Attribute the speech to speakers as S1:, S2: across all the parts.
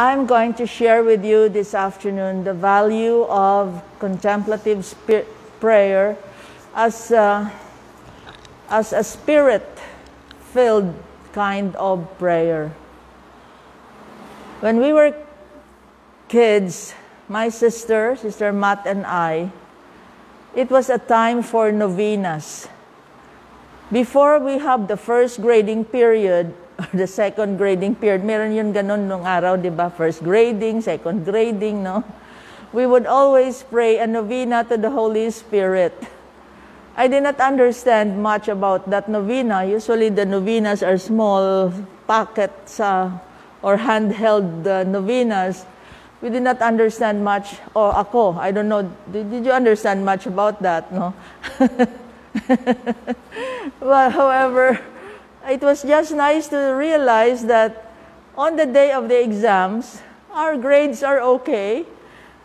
S1: I'm going to share with you this afternoon the value of contemplative prayer as a, as a spirit filled kind of prayer. When we were kids, my sister, Sister Matt, and I, it was a time for novenas. Before we have the first grading period, or the second grading period, meron yun ganun nung araw, di ba? First grading, second grading, no? We would always pray a novena to the Holy Spirit. I did not understand much about that novena. Usually the novenas are small packets uh, or handheld uh, novenas. We did not understand much, or ako, I don't know, did, did you understand much about that, no? well, however, it was just nice to realize that on the day of the exams, our grades are okay.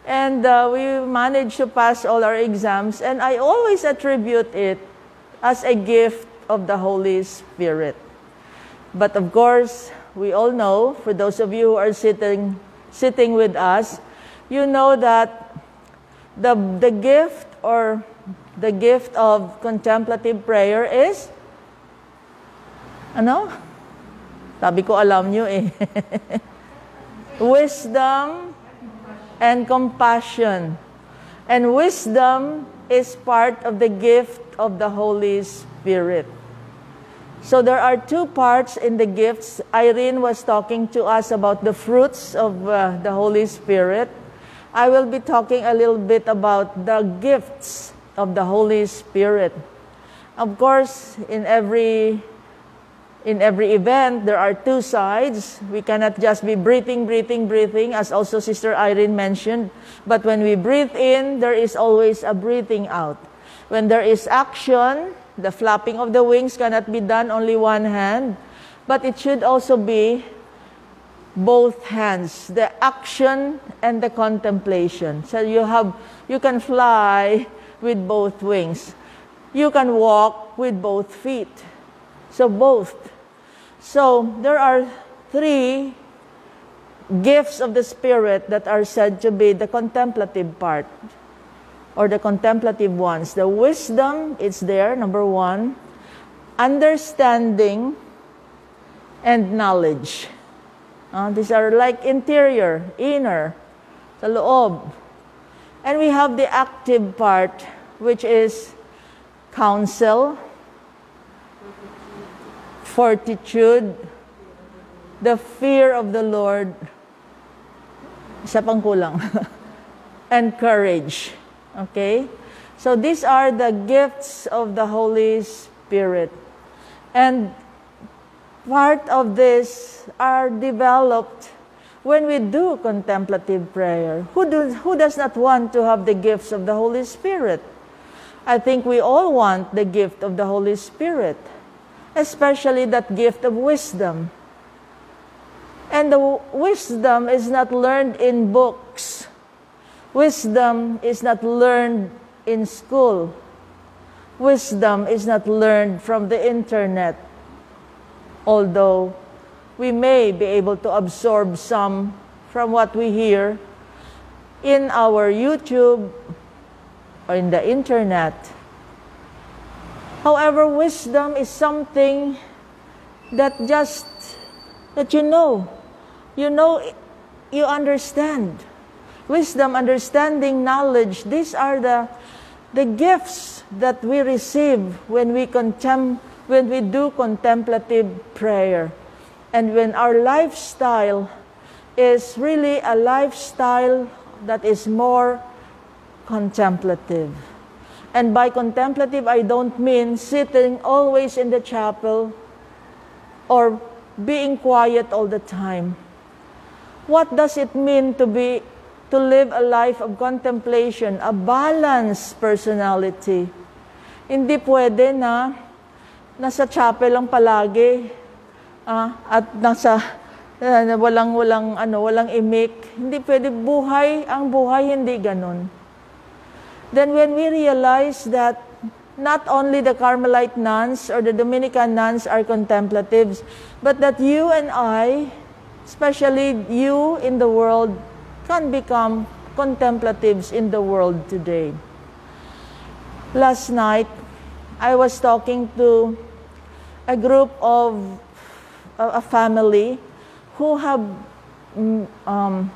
S1: And uh, we managed to pass all our exams. And I always attribute it as a gift of the Holy Spirit. But of course, we all know, for those of you who are sitting, sitting with us, you know that the, the gift or the gift of contemplative prayer is ano? Sabi ko alam nyo eh. wisdom and compassion. And wisdom is part of the gift of the Holy Spirit. So there are two parts in the gifts. Irene was talking to us about the fruits of uh, the Holy Spirit. I will be talking a little bit about the gifts of the Holy Spirit. Of course, in every in every event, there are two sides. We cannot just be breathing, breathing, breathing, as also Sister Irene mentioned. But when we breathe in, there is always a breathing out. When there is action, the flapping of the wings cannot be done only one hand, but it should also be both hands, the action and the contemplation. So you have you can fly with both wings. You can walk with both feet. So both so there are three gifts of the Spirit that are said to be the contemplative part or the contemplative ones. The wisdom, it's there, number one. Understanding and knowledge. Uh, these are like interior, inner, sa loob. And we have the active part, which is counsel, fortitude, the fear of the Lord, isa pang kulang, and courage. Okay? So these are the gifts of the Holy Spirit. And part of this are developed when we do contemplative prayer. Who, do, who does not want to have the gifts of the Holy Spirit? I think we all want the gift of the Holy Spirit especially that gift of wisdom. And the wisdom is not learned in books. Wisdom is not learned in school. Wisdom is not learned from the internet. Although we may be able to absorb some from what we hear in our YouTube or in the internet. However, wisdom is something that just, that you know. You know, you understand. Wisdom, understanding, knowledge, these are the, the gifts that we receive when we, contem- when we do contemplative prayer. And when our lifestyle is really a lifestyle that is more contemplative. And by contemplative, I don't mean sitting always in the chapel or being quiet all the time. What does it mean to be to live a life of contemplation, a balanced personality? Hindi pwede na nasa chapel lang palagi ah, at nasa uh, walang walang ano, walang imik. Hindi pwede buhay, ang buhay hindi ganun. Then when we realize that not only the Carmelite nuns or the Dominican nuns are contemplatives, but that you and I especially you in the world, can become contemplatives in the world today. Last night, I was talking to a group of a family who have mm, um,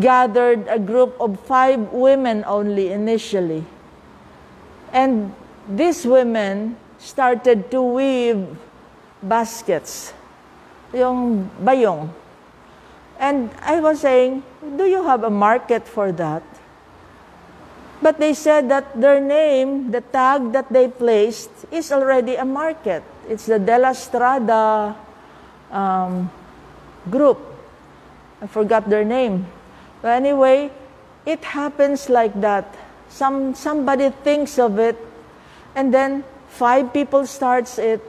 S1: gathered a group of five women only initially. And these women started to weave baskets, yung bayong. And I was saying, do you have a market for that? But they said that their name, the tag that they placed, is already a market. It's the De La Strada um, group. I forgot their name. But anyway, it happens like that. Some, somebody thinks of it, and then five people starts it.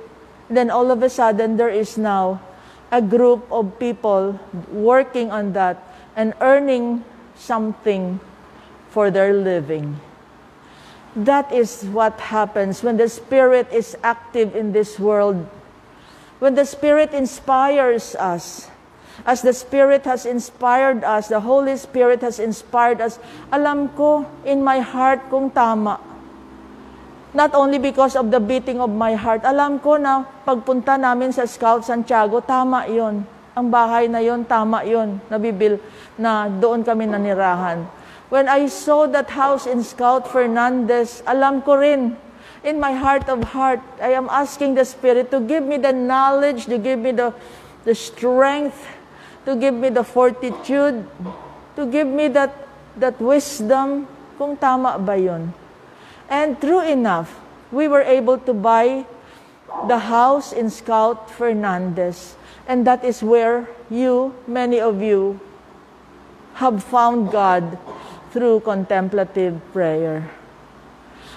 S1: Then all of a sudden, there is now a group of people working on that and earning something for their living. That is what happens when the Spirit is active in this world. When the Spirit inspires us, as the Spirit has inspired us, the Holy Spirit has inspired us, alam ko in my heart kung tama Not only because of the beating of my heart. Alam ko na pagpunta namin sa Scout Santiago, tama yon. Ang bahay na yon, tama yon. Nabibil na doon kami nanirahan. When I saw that house in Scout Fernandez, alam ko rin, in my heart of heart, I am asking the Spirit to give me the knowledge, to give me the, the strength, to give me the fortitude, to give me that, that wisdom, kung tama ba yun. And true enough, we were able to buy the house in Scout Fernandez. And that is where you, many of you, have found God through contemplative prayer.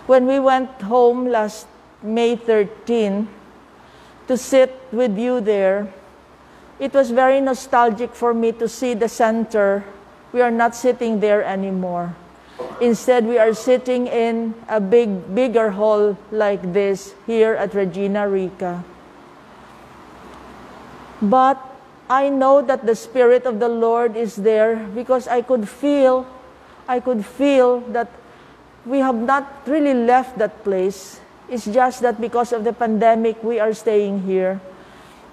S1: When we went home last May 13 to sit with you there, it was very nostalgic for me to see the center. We are not sitting there anymore. Instead, we are sitting in a big, bigger hall like this here at Regina Rica. But I know that the Spirit of the Lord is there because I could feel, I could feel that we have not really left that place. It's just that because of the pandemic, we are staying here.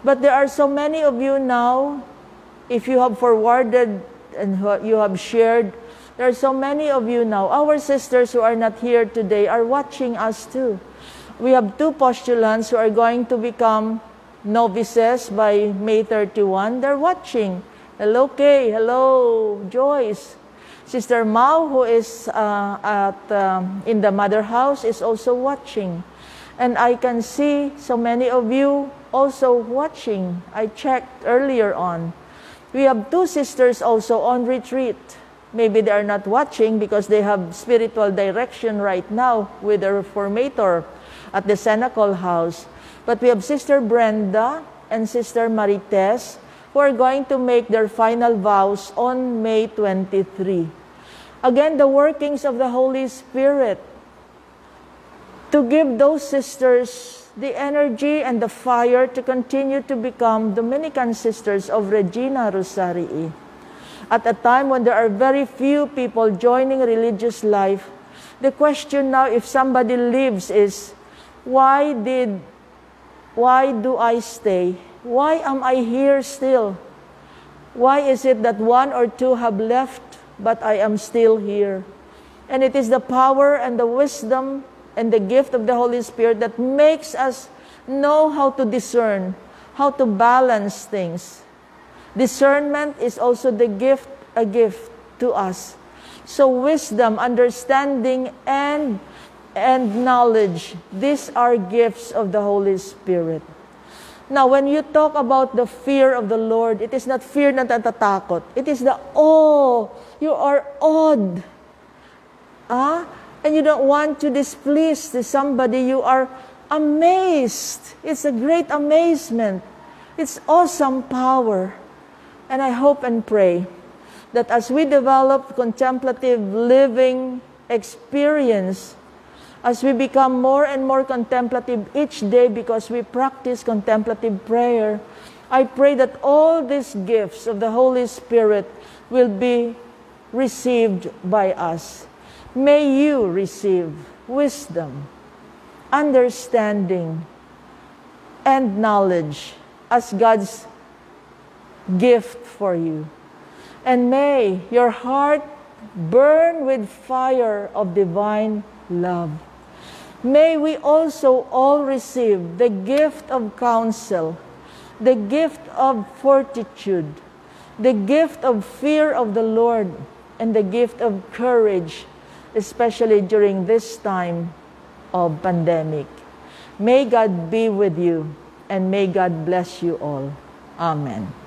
S1: But there are so many of you now, if you have forwarded and you have shared there are so many of you now. Our sisters who are not here today are watching us too. We have two postulants who are going to become novices by May 31. They're watching. Hello, Kay. Hello, Joyce. Sister Mao, who is uh, at, um, in the mother house, is also watching. And I can see so many of you also watching. I checked earlier on. We have two sisters also on retreat. Maybe they are not watching because they have spiritual direction right now with the reformator at the Cenacle House. But we have Sister Brenda and Sister Marites who are going to make their final vows on May 23. Again, the workings of the Holy Spirit to give those sisters the energy and the fire to continue to become Dominican sisters of Regina Rosarii at a time when there are very few people joining religious life, the question now if somebody leaves is why did why do I stay? Why am I here still? Why is it that one or two have left but I am still here? And it is the power and the wisdom and the gift of the Holy Spirit that makes us know how to discern, how to balance things. Discernment is also the gift, a gift to us. So wisdom, understanding, and and knowledge, these are gifts of the Holy Spirit. Now, when you talk about the fear of the Lord, it is not fear na natatakot. It is the awe. You are awed. Ah? And you don't want to displease somebody. You are amazed. It's a great amazement. It's awesome power. And I hope and pray that as we develop contemplative living experience, as we become more and more contemplative each day because we practice contemplative prayer, I pray that all these gifts of the Holy Spirit will be received by us. May you receive wisdom, understanding, and knowledge as God's gift for you. And may your heart burn with fire of divine love. May we also all receive the gift of counsel, the gift of fortitude, the gift of fear of the Lord, and the gift of courage, especially during this time of pandemic. May God be with you and may God bless you all. Amen.